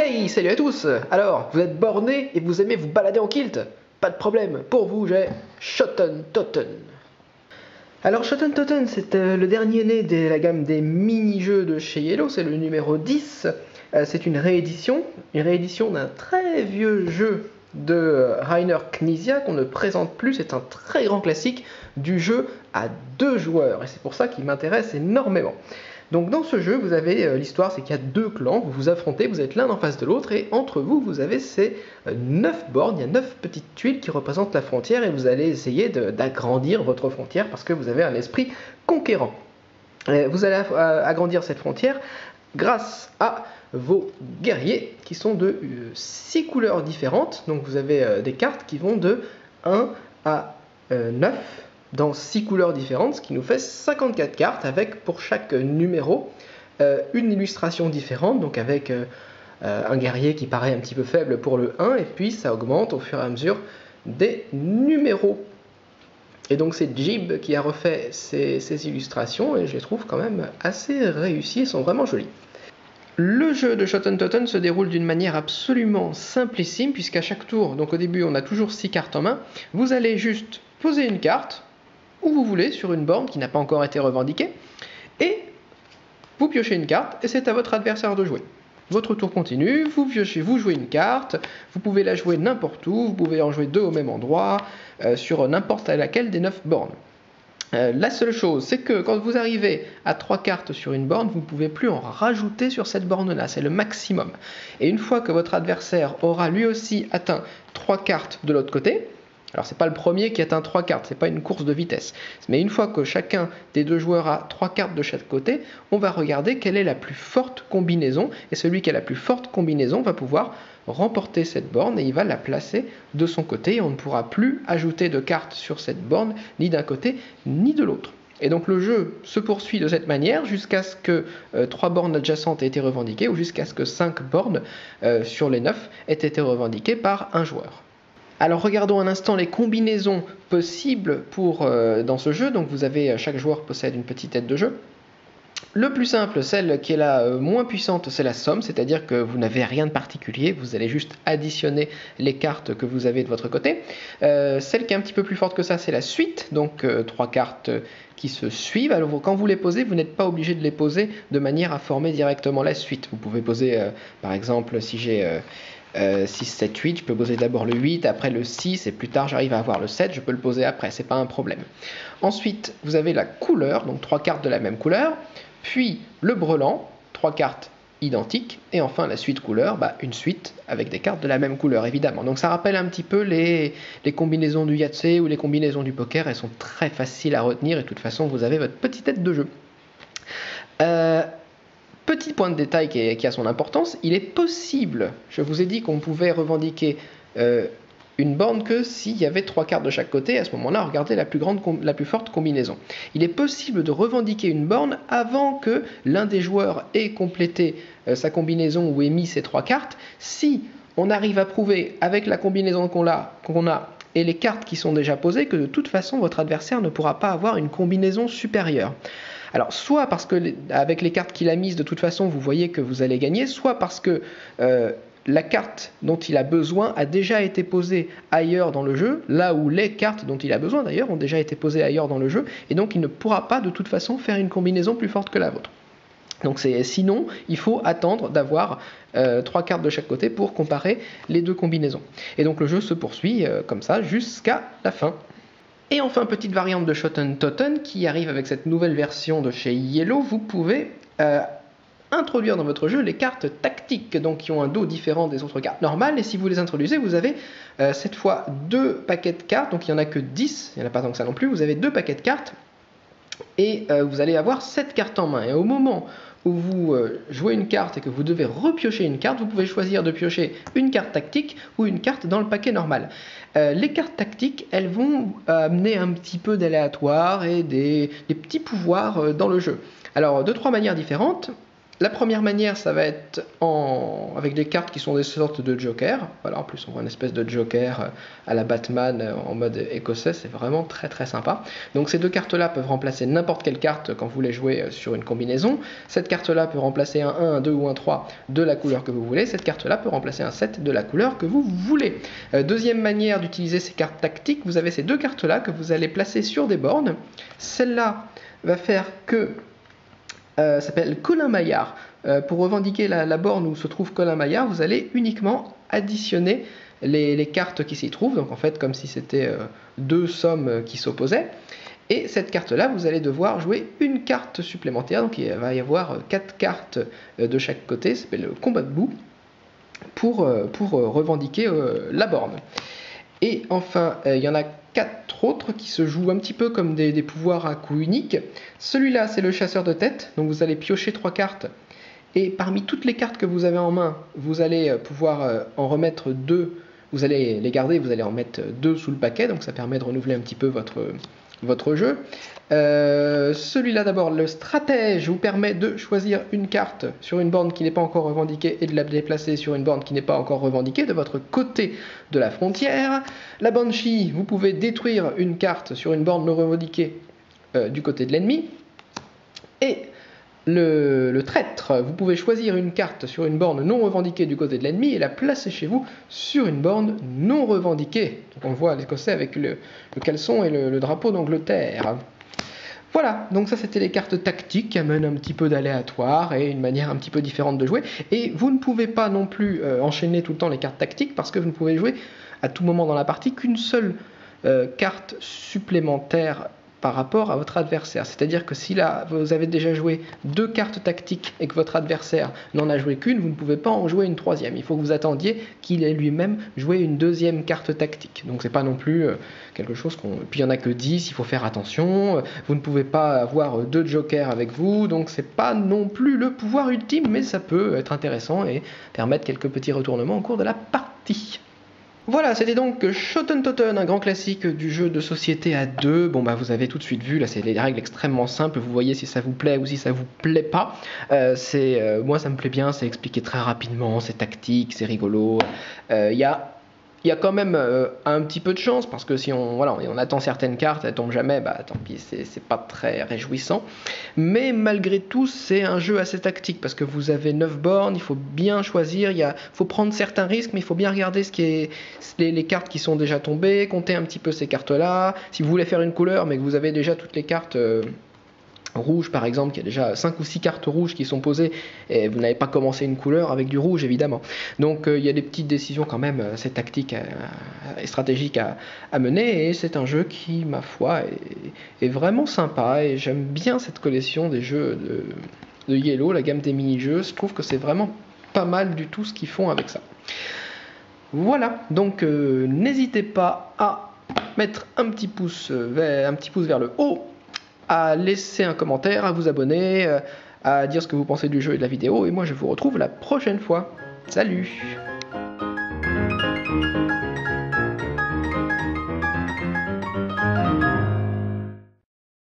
hey, salut à tous. Alors, vous êtes bornés et vous aimez vous balader en kilt? Pas de problème, pour vous j'ai Shotten Totten. Alors Shotten Totten, c'est euh, le dernier né de la gamme des mini-jeux de chez Yellow, c'est le numéro 10. Euh, c'est une réédition, une réédition d'un très vieux jeu de Rainer Knizia qu'on ne présente plus, c'est un très grand classique du jeu à deux joueurs. Et c'est pour ça qu'il m'intéresse énormément. Donc dans ce jeu, vous avez euh, l'histoire, c'est qu'il y a deux clans, vous vous affrontez, vous êtes l'un en face de l'autre, et entre vous, vous avez ces euh, neuf bornes, il y a neuf petites tuiles qui représentent la frontière, et vous allez essayer d'agrandir votre frontière parce que vous avez un esprit conquérant. vous allez agrandir cette frontière grâce à vos guerriers qui sont de 6 euh, couleurs différentes. Donc vous avez des cartes qui vont de 1 à 9 dans 6 couleurs différentes, ce qui nous fait 54 cartes avec pour chaque numéro euh, une illustration différente, donc avec euh, euh, un guerrier qui paraît un petit peu faible pour le 1, et puis ça augmente au fur et à mesure des numéros. Et donc c'est Jib qui a refait ces, illustrations, et je les trouve quand même assez réussies, elles sont vraiment jolies. Le jeu de Totten se déroule d'une manière absolument simplissime, puisqu'à chaque tour, donc au début on a toujours 6 cartes en main, vous allez juste poser une carte, où vous voulez sur une borne qui n'a pas encore été revendiquée, et vous piochez une carte et c'est à votre adversaire de jouer. Votre tour continue, vous piochez, vous jouez une carte, vous pouvez la jouer n'importe où, vous pouvez en jouer deux au même endroit, euh, sur n'importe laquelle des neuf bornes. Euh, la seule chose, c'est que quand vous arrivez à trois cartes sur une borne, vous ne pouvez plus en rajouter sur cette borne-là, c'est le maximum. Et une fois que votre adversaire aura lui aussi atteint trois cartes de l'autre côté, alors c'est pas le premier qui atteint trois cartes, c'est pas une course de vitesse. Mais une fois que chacun des deux joueurs a trois cartes de chaque côté, on va regarder quelle est la plus forte combinaison et celui qui a la plus forte combinaison va pouvoir remporter cette borne et il va la placer de son côté et on ne pourra plus ajouter de cartes sur cette borne ni d'un côté ni de l'autre. Et donc le jeu se poursuit de cette manière jusqu'à ce que euh, trois bornes adjacentes aient été revendiquées ou jusqu'à ce que cinq bornes euh, sur les neuf aient été revendiquées par un joueur. Alors regardons un instant les combinaisons possibles euh, dans ce jeu. Donc vous avez, euh, chaque joueur possède une petite tête de jeu. Le plus simple, celle qui est la euh, moins puissante, c'est la somme, c'est-à-dire que vous n'avez rien de particulier, vous allez juste additionner les cartes que vous avez de votre côté. celle qui est un petit peu plus forte que ça, c'est la suite, donc trois cartes qui se suivent. Alors quand vous les posez, vous n'êtes pas obligé de les poser de manière à former directement la suite. Vous pouvez poser, par exemple, si j'ai 6, 7, 8, je peux poser d'abord le 8, après le 6, et plus tard j'arrive à avoir le 7, je peux le poser après, c'est pas un problème. Ensuite, vous avez la couleur, donc trois cartes de la même couleur, puis le brelan, trois cartes identiques, et enfin la suite couleur, bah, une suite avec des cartes de la même couleur évidemment. Donc ça rappelle un petit peu les, les combinaisons du Yahtzee ou les combinaisons du poker, elles sont très faciles à retenir et de toute façon vous avez votre petite tête de jeu. Euh, Petit point de détail qui, a son importance, il est possible, je vous ai dit qu'on pouvait revendiquer euh, une borne que s'il y avait trois cartes de chaque côté, à ce moment-là, regardez la plus, grande, la plus forte combinaison. Il est possible de revendiquer une borne avant que l'un des joueurs ait complété euh, sa combinaison ou ait mis ses trois cartes, si on arrive à prouver avec la combinaison qu'on a, et les cartes qui sont déjà posées que de toute façon votre adversaire ne pourra pas avoir une combinaison supérieure. Alors, soit parce que avec les cartes qu'il a mises, de toute façon, vous voyez que vous allez gagner, soit parce que euh, la carte dont il a besoin a déjà été posée ailleurs dans le jeu, là où les cartes dont il a besoin d'ailleurs ont déjà été posées ailleurs dans le jeu, et donc il ne pourra pas de toute façon faire une combinaison plus forte que la vôtre. Donc sinon, il faut attendre d'avoir euh, trois cartes de chaque côté pour comparer les deux combinaisons. Et donc le jeu se poursuit euh, comme ça jusqu'à la fin. Et enfin, petite variante de Shotten Totten qui arrive avec cette nouvelle version de chez Yellow, vous pouvez euh, introduire dans votre jeu les cartes tactiques, donc qui ont un dos différent des autres cartes normales, et si vous les introduisez, vous avez euh, cette fois deux paquets de cartes, donc il n'y en a que 10, il n'y en a pas tant que ça non plus, vous avez deux paquets de cartes, et euh, vous allez avoir 7 cartes en main, et au moment où vous jouez une carte et que vous devez repiocher une carte, vous pouvez choisir de piocher une carte tactique ou une carte dans le paquet normal. Euh, les cartes tactiques, elles vont amener un petit peu d'aléatoire et des, petits pouvoirs euh, dans le jeu. Alors, de trois manières différentes. La première manière, ça va être en... avec des cartes qui sont des sortes de jokers. Voilà, en plus, on voit une espèce de joker euh, à la Batman euh, en mode écossais. C'est vraiment très très sympa. Donc, ces deux cartes-là peuvent remplacer n'importe quelle carte quand vous les jouez euh, sur une combinaison. Cette carte-là peut remplacer un 1, un 2 ou un 3 de la couleur que vous voulez. Cette carte-là peut remplacer un 7 de la couleur que vous voulez. deuxième manière d'utiliser ces cartes tactiques, vous avez ces deux cartes-là que vous allez placer sur des bornes. Celle-là va faire que euh, s'appelle Colin Maillard. Euh, pour revendiquer la, borne où se trouve Colin Maillard, vous allez uniquement additionner les, cartes qui s'y trouvent, donc en fait comme si c'était euh, deux sommes qui s'opposaient. Et cette carte-là, vous allez devoir jouer une carte supplémentaire, donc il va y avoir quatre cartes de chaque côté, ça s'appelle le combat de boue, pour, pour revendiquer la borne. Et enfin, il y en a quatre autres qui se jouent un petit peu comme des, pouvoirs à coup unique. Celui-là, c'est le chasseur de tête. Donc vous allez piocher trois cartes. Et parmi toutes les cartes que vous avez en main, vous allez euh, pouvoir euh, en remettre deux. Vous allez les garder, vous allez en mettre deux sous le paquet. Donc ça permet de renouveler un petit peu votre, votre jeu. Euh, celui-là d'abord, le stratège vous permet de choisir une carte sur une borne qui n'est pas encore revendiquée et de la déplacer sur une borne qui n'est pas encore revendiquée de votre côté de la frontière. La banshee, vous pouvez détruire une carte sur une borne non revendiquée euh, du côté de l'ennemi. Et le, traître, vous pouvez choisir une carte sur une borne non revendiquée du côté de l'ennemi et la placer chez vous sur une borne non revendiquée. Donc on voit l'écossais avec le, caleçon et le, drapeau d'Angleterre. Voilà, donc ça c'était les cartes tactiques qui amènent un petit peu d'aléatoire et une manière un petit peu différente de jouer. Et vous ne pouvez pas non plus euh, enchaîner tout le temps les cartes tactiques parce que vous ne pouvez jouer à tout moment dans la partie qu'une seule euh, carte supplémentaire par rapport à votre adversaire. C'est-à-dire que si là vous avez déjà joué deux cartes tactiques et que votre adversaire n'en a joué qu'une, vous ne pouvez pas en jouer une troisième. Il faut que vous attendiez qu'il ait lui-même joué une deuxième carte tactique. Donc c'est pas non plus euh, quelque chose qu'on. Puis il n'y en a que 10, il faut faire attention. Vous ne pouvez pas avoir deux jokers avec vous, donc c'est pas non plus le pouvoir ultime, mais ça peut être intéressant et permettre quelques petits retournements au cours de la partie. Voilà, c'était donc Shoten Totten, un grand classique du jeu de société à deux. Bon bah vous avez tout de suite vu, là c'est des règles extrêmement simples, vous voyez si ça vous plaît ou si ça vous plaît pas. Euh, c'est euh, moi ça me plaît bien, c'est expliqué très rapidement, c'est tactique, c'est rigolo. Euh, il y a il y a quand même euh, un petit peu de chance parce que si on, voilà, on attend certaines cartes, elles tombent jamais, bah tant pis, c'est pas très réjouissant. Mais malgré tout, c'est un jeu assez tactique parce que vous avez 9 bornes, il faut bien choisir, il faut prendre certains risques, mais il faut bien regarder ce qui est, les, cartes qui sont déjà tombées, compter un petit peu ces cartes-là. Si vous voulez faire une couleur, mais que vous avez déjà toutes les cartes. Euh, rouge par exemple, qui a déjà 5 ou 6 cartes rouges qui sont posées et vous n'avez pas commencé une couleur avec du rouge évidemment. Donc euh, il y a des petites décisions quand même, euh, c'est tactique euh, et stratégique à, mener et c'est un jeu qui, ma foi, est, vraiment sympa et j'aime bien cette collection des jeux de, Yellow, la gamme des mini-jeux. Je trouve que c'est vraiment pas mal du tout ce qu'ils font avec ça. Voilà, donc n'hésitez pas à mettre un petit pouce vers le haut à laisser un commentaire, à vous abonner, euh, à dire ce que vous pensez du jeu et de la vidéo. Et moi, je vous retrouve la prochaine fois. Salut